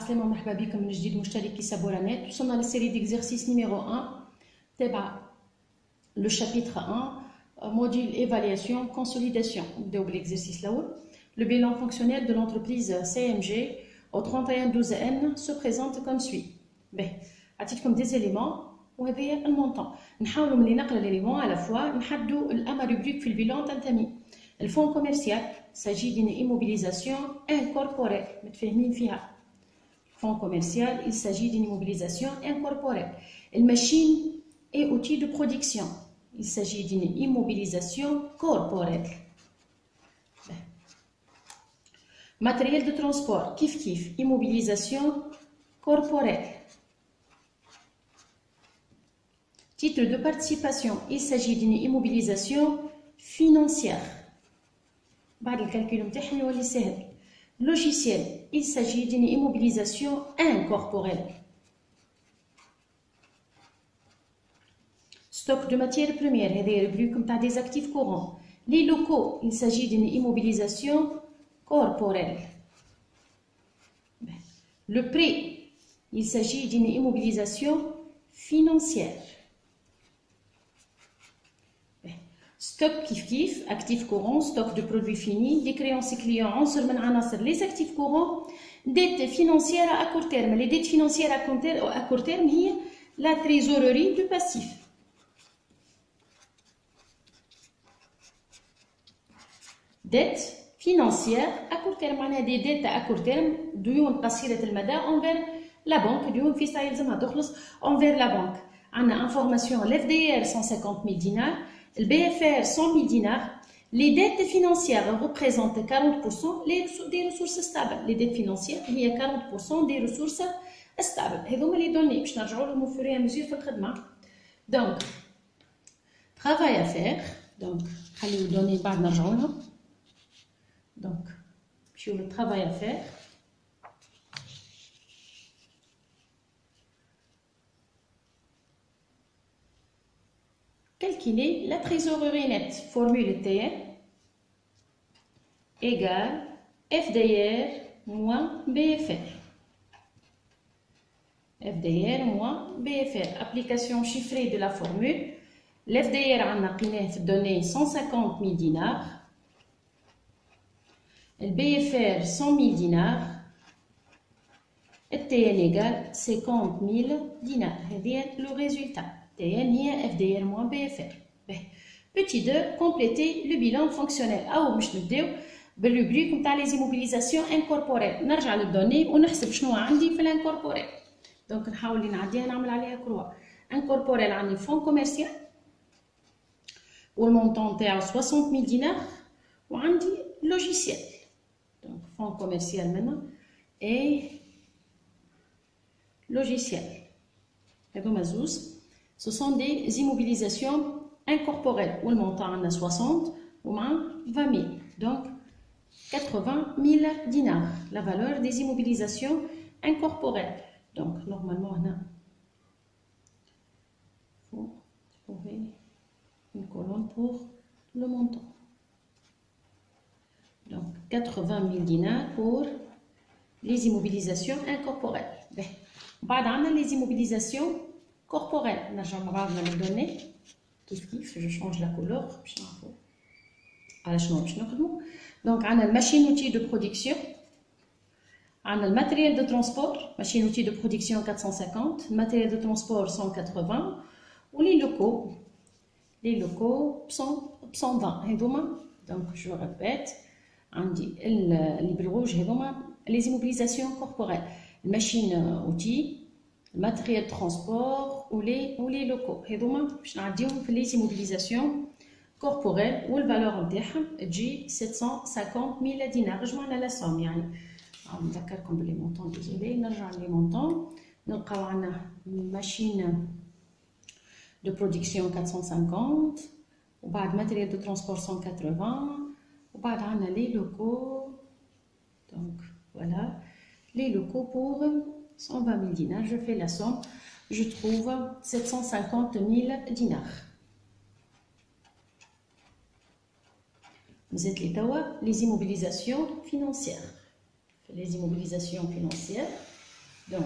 عسلامة مرحبا بكم من جديد مشتركي سابورانيت وصلنا للسيري ديكزرسيس نيميرو 1 تبع لو شابيتر 1 موديل ايفالياسيون كونسوليداسيون نبداو بالاكزرسيس الاول Le bilan fonctionnel de l'entreprise CMG au 31-12N se présente comme suit. Ben, عطيتكم des éléments وهذا المونطون نحاولوا ملي نقرا ليليمون على فوا نحدوا الاما روبريك في البيلون تنتمي الفون كوميرسيال ساجي دين ايموبيليزاسيون انكوربوريل متفاهمين فيها fonds commercial, il s'agit d'une immobilisation incorporelle. Une machine et outils de production, il s'agit d'une immobilisation corporelle. Matériel de transport, kif kif, immobilisation corporelle. Titre de participation, il s'agit d'une immobilisation financière. بعد الكالكول نتاعهم يولي سهل logiciel, il s'agit d'une immobilisation incorporelle. Stock de matières premières, comme des actifs courants. Les locaux, il s'agit d'une immobilisation corporelle. Le prêt, il s'agit d'une immobilisation financière. ستوك كيف كيف اكتيف كورون ستوك دو برودوي فيني دي كريونسي كليون عنصر من عناصر لي اكتيف كورون ديت فينونسيير ا كور تيرم لي ديت فينونسيير ا كور تيرم هي لا تريزوروري دو باسيف ديت فينونسيير ا كور تيرم معناها دي ديت ا كور تيرم ديون قصيره المدى انفير لا بنك ديون في ساعه يلزمها تخلص انفير لا بنك عندنا انفورماسيون الاف دي ار 150000 دينار Le BFR 100 000 dinars. Les dettes financières représentent 40% des ressources stables. Les dettes financières, a 40% des ressources stables. Donc, les données, je vais vous au fur et à mesure de Donc, travail à faire. Donc, allez vous donner par Donc, sur le travail à faire. Calculer la trésorerie nette. Formule T égale FDR moins BFR. FDR moins BFR. Application chiffrée de la formule. L'FDR en a donné 150 000 dinars. Le BFR 100 000 dinars. Et TN égale 50 000 dinars. C'est le résultat. TN هي FDR moins BFR. Petit 2, compléter le bilan fonctionnel. أو باش نبداو بالروبريك نتاع لي زيموبيليزاسيون انكوربوريل نرجع للدوني ونحسب شنو عندي في الانكوربوريل دونك نحاول نعديها نعمل عليها كروا انكوربوريل عندي فون كوميرسيال والمونطون تاعو 60000 دينار وعندي لوجيسيال دونك فون كوميرسيال منا اي لوجيسيال هذوما زوز ce sont des immobilisations incorporelles où le montant est 60 ou 20 000. Donc, 80 000 dinars, la valeur des immobilisations incorporelles. Donc, normalement, on a faut trouver une colonne pour le montant. Donc, 80 000 dinars pour les immobilisations incorporelles. on les immobilisations corporelle. Là, j'aimerais vous donner. Qu'est-ce qu'il fait Je change la couleur? Ah, Donc, on a le machine outil de production. On a le matériel de transport, machine outil de production 450, matériel de transport 180, ou les locaux, les locaux 120. Hein, Donc, je répète, on dit les immobilisations corporelles, le machine euh, outil الماشين اوتي الماتريال ترونسبور ولي ولي لوكو هذوما باش نعديهم في لي سيموبيليزاسيون كوربوريل والفالور نتاعهم تجي 750 ميل دينار جمعنا لا سوم يعني نذكركم بلي مونطون ديزولي نرجع لي مونطون نلقاو عندنا ماشين دو برودكسيون 450 وبعد ماتريال دو ترونسبور 180 وبعد عندنا لي لوكو دونك فوالا لي لوكو بور 120 000 dinars, je fais la somme, je trouve 750 000 dinars. Vous êtes les les immobilisations financières. Les immobilisations financières. Donc,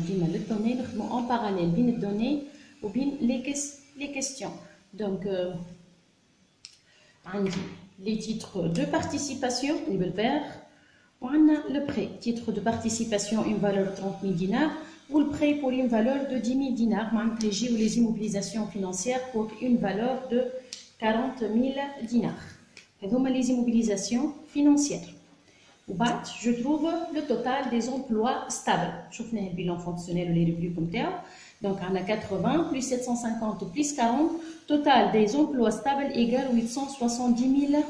dis les données en parallèle, bien les données ou bien les, questions. Donc, euh, les titres de participation, les vert, on a le prêt, titre de participation, une valeur de 30 000 dinars, ou le prêt pour une valeur de 10 000 dinars, ou les immobilisations financières pour une valeur de 40 000 dinars. Et donc, les immobilisations financières. je trouve le total des emplois stables. Je vous le bilan fonctionnel, les revenus comme. Donc, on a 80 plus 750 plus 40. Total des emplois stables égale 870 000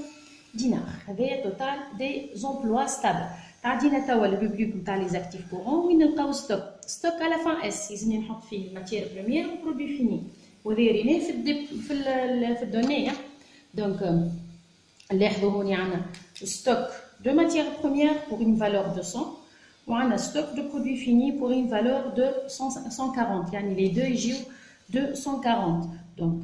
dinars. C'est le total des emplois stables. تعدينا توا البيبليك نتاع لي زاكتيف كورون وين نلقاو ستوك ستوك على فان اس يلزمني نحط فيه ماتير بريمير وبرودوي فيني وهذا ريني في الدب في ال في الدوني دونك نلاحظوا هوني عندنا ستوك دو ماتير بريمير بور اون فالور دو 100 وعندنا ستوك دو برودوي فيني بور اون فالور دو 140 يعني لي دو يجيو دو 140 دونك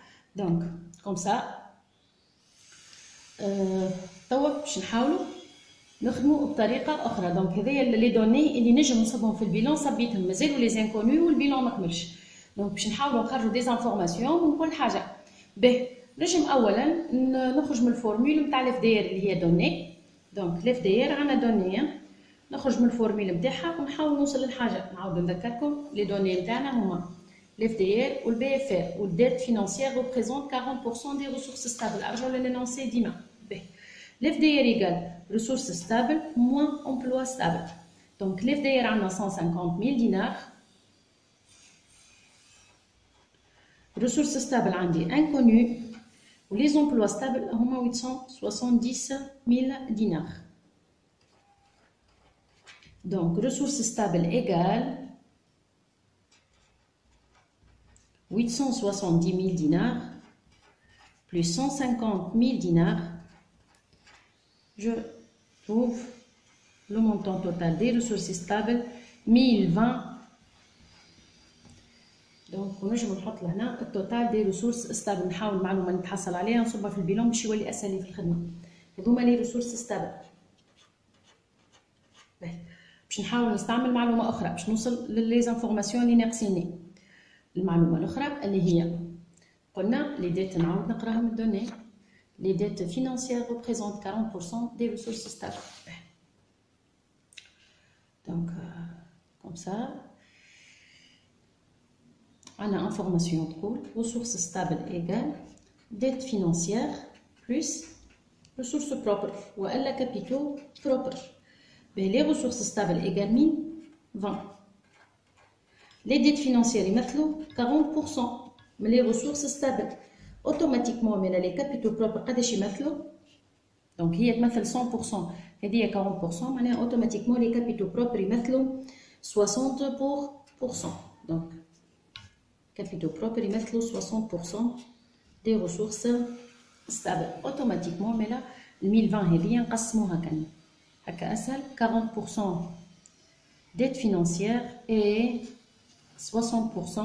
دونك كوم سا توا باش نحاولوا نخدموا بطريقة أخرى. دونك هذيا لي دوني اللي نجم نصبهم في البيلون صبيتهم مازالوا لي زانكوني والبيلون ما كملش. دونك باش نحاولوا نخرجوا دي انفورماسيون من كل حاجة. به نجم اولا نخرج من الفورمول نتاع الاف ار اللي هي دوني. دونك الاف ار عندنا دوني نخرج من الفورمول نتاعها ونحاول نوصل للحاجة. نعاود نذكركم لي دوني نتاعنا هما. L'FDR ou le BFR ou dette financière représente 40% des ressources stables. L'argent l'énoncé d'IMA. L'FDR égale ressources stables moins emploi stable. Donc l'FDR a 150 000 dinars. Ressources stables en inconnues. Les emplois stables en 870 000 dinars. Donc ressources stables égale 870 000 dinars plus 150 000 dinars je trouve le montant total des ressources stables 1020 دونك ونجم نحط لهنا التوتال دي ريسورس ستابل نحاول المعلومه نتحصل عليها نصبها في البيلون باش يولي اسهل في الخدمه هذوما لي ريسورس ستابل باش نحاول نستعمل معلومه اخرى باش نوصل للي زانفورماسيون اللي ناقصيني المعلومه الاخرى اللي هي قلنا لي ديت نعاود نقراها من الدوني les dettes financières représentent 40% des ressources stables. Donc, euh, comme ça, on a information de ressources stables égales dette financière plus ressources propres ou la capitaux propres. Ben, les ressources stables égales 20. Les dettes financières sont 40% mais les ressources stables. Automatiquement, les capitaux propres à des Donc, il y a 100%. Il y a 40%, mais automatiquement, les capitaux propres sont 60%. Pour Donc, capitaux propres sont 60% des ressources stables. Automatiquement, mais là, 1020 il y a 40% hein, dettes financières et 60%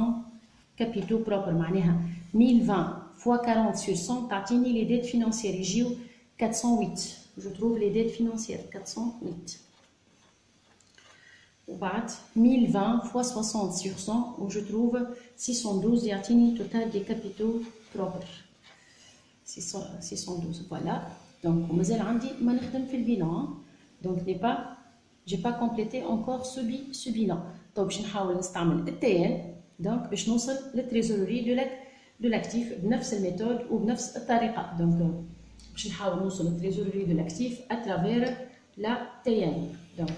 كابيتو بروبر معناها 1020 fois 40 sur 100 تعطيني les dettes financières يجيو 408 je trouve les dettes financières 408 وبعد 1020 fois 60 sur 100 où je trouve 612 يعطيني total des capitaux propres 612 voilà donc ومازال عندي ما نخدم في البيلان Donc, n'est pas, j'ai pas complété encore ce, bi, ce bilan. Donc, je vais نستعمل التين donc باش نوصل للتريزوري دو لاك دو لاكتيف بنفس الميثود وبنفس الطريقة. دونك باش نحاول نوصل للتريزوري دو لاكتيف اترافير لا تيان دونك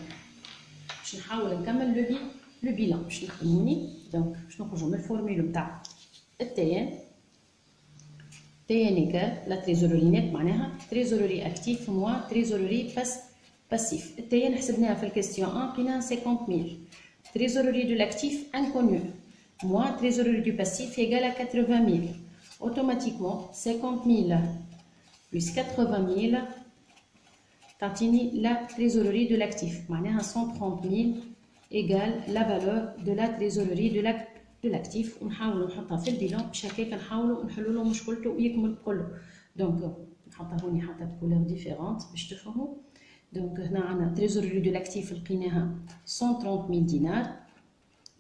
باش نحاول نكمل لو بي لو بيلان باش نخدموني دونك باش نخرجوا من الفورميل نتاع التيان تيان ايكال لا تريزوري نت معناها تريزوري اكتيف موا تريزوري بس باسيف التيان حسبناها في الكيستيون 1 لقينا 50000 trésorerie de l'actif inconnu moins trésorerie du passif égale à 80 000. Automatiquement, 50 000 plus 80 000 تعطيني la trésorerie de l'actif معناها 130 000 égale la valeur de la trésorerie de l'actif de l'actif ونحاولوا نحطها في البيلون باش هكاك نحاولوا نحلوا له مشكلته ويكمل كله دونك نحطها هوني حتى بكولور ديفيرونت باش تفهموا دونك هنا عندنا تريزوري دو لاكتيف لقيناها 130000 دينار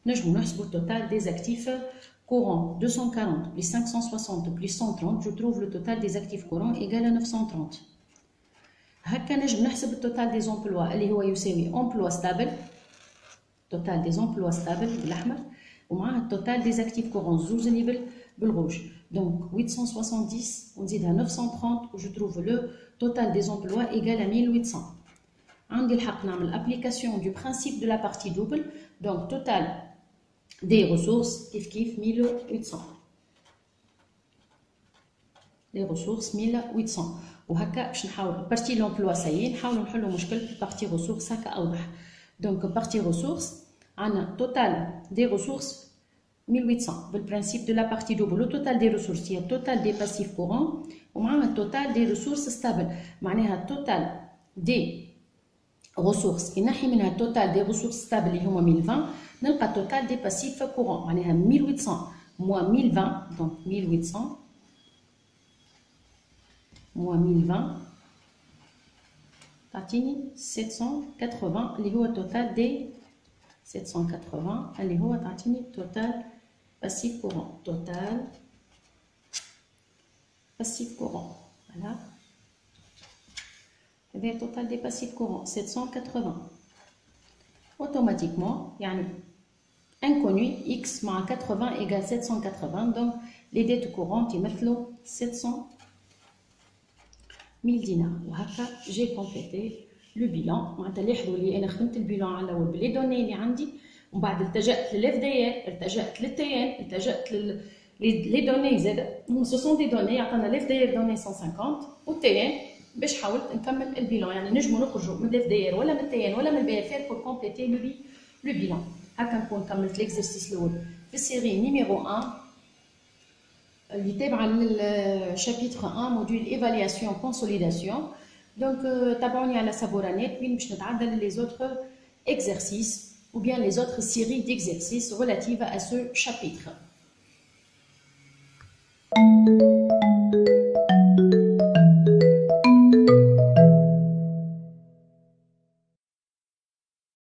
نجمو نحسبو التوتال دي زاكتيف courant 240 plus 560 plus 130 je trouve le total des actifs courants égal à 930 هكا نجم نحسب التوتال دي زومبلوا اللي هو يساوي امبلوا ستابل توتال دي زومبلوا ستابل بالاحمر ومعاه التوتال دي زاكتيف كورون زوز اللي بالروج دونك 870 ونزيدها 930 و جو تروف لو توتال دي زومبلوا ايغال à 1800 عندي الحق نعمل application du principe de la partie double donc total des ressources كيف كيف 1800 les ressources 1800 وهكا باش نحاول بارتي لومبلوا سايي نحاولوا نحلوا مشكل بارتي ريسورس هكا اوضح دونك بارتي ريسورس عندنا توتال دي ريسورس 1800 بالبرانسيب دو لا بارتي دوبل لو توتال دي ريسورس هي التوتال دي باسيف كورون ومعاها التوتال دي ريسورس ستابل معناها التوتال دي ressources كي نحي منها التوتال دي ريسورس ستابل اللي هما 1020 نلقى التوتال دي باسيف كورون معناها 1800 moins 1020 donc 1800 moins 1020 تعطيني 780 اللي هو التوتال دي 780 اللي هو تعطيني توتال باسيف كورون توتال باسيف كورون voilà هذا توتال دي باسيف كورون 780 automatiquement يعني inconnu x مع 80 égale 780 donc les dettes courantes يمثلوا 700 1000 دينار وهكا جي كومبليتي لو بيلان معناتها لاحظوا لي انا خدمت البيلان على الاول بلي دوني اللي عندي ومن بعد التجأت للاف دي ار التجأت للتيان التجأت لل لي دوني زاد سو سون دي دوني عطانا لاف دي ار دوني 150 والتيان باش حاولت نكمل البيلون يعني نجمو نخرجوا من الفداير ولا من التيان ولا من البي إف ار بور كومبليتي لو بي لو بيلون هكا نكون كملت ليكزرسيس الأول. في السيري نيميرو 1 اللي تابعه للشابيتر 1 موديول ايفالياسيون كونسوليداسيون دونك تابعوني على سابورانات وين باش نتعدى للي زوتر اكزرسيس ou bien les autres séries d'exercices relatives à ce chapitre.